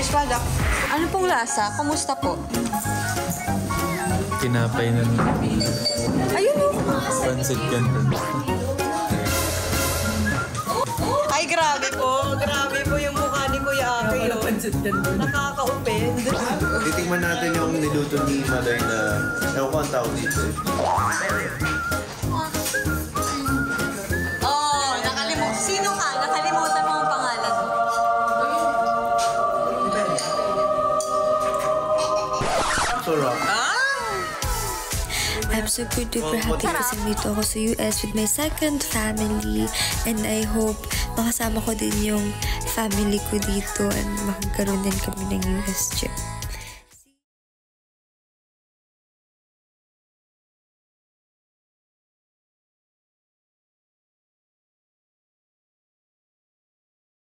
finished product. Ano pong lasa? Kumusta po? Tinapay ng Ayun o. pancit canton. Ay, grabe po. Grabe po yung mukha ni Kuya Ake yun. Nakaka-offend. Titingnan natin yung niluto ni Mother na, ewan ko ang tawag dito eh. Sarap. I'm super duper happy kasi nandito ako sa US with my second family and I hope makasama ko din yung family ko dito and makakaroon din kami ng US trip.